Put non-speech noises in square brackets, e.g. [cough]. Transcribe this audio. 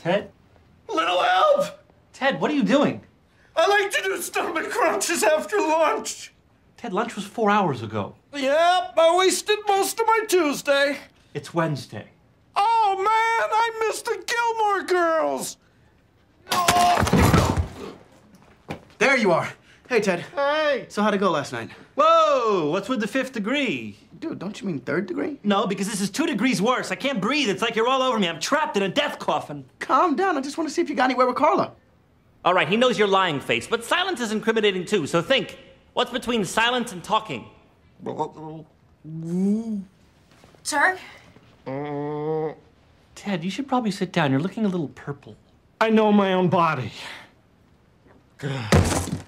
Ted? Little help! Ted, what are you doing? I like to do stomach crunches after lunch. Ted, lunch was four hours ago. Yep, I wasted most of my Tuesday. It's Wednesday. Oh man, I missed the Gilmore Girls. There you are. Hey, Ted. Hey. So how'd it go last night? Whoa, what's with the fifth degree? Dude, don't you mean third degree? No, because this is two degrees worse. I can't breathe. It's like you're all over me. I'm trapped in a death coffin. Calm down. I just want to see if you got anywhere with Carla. All right, he knows you're lying, face, but silence is incriminating too. So think, what's between silence and talking? Sir? Ted, you should probably sit down. You're looking a little purple. I know my own body. [sighs]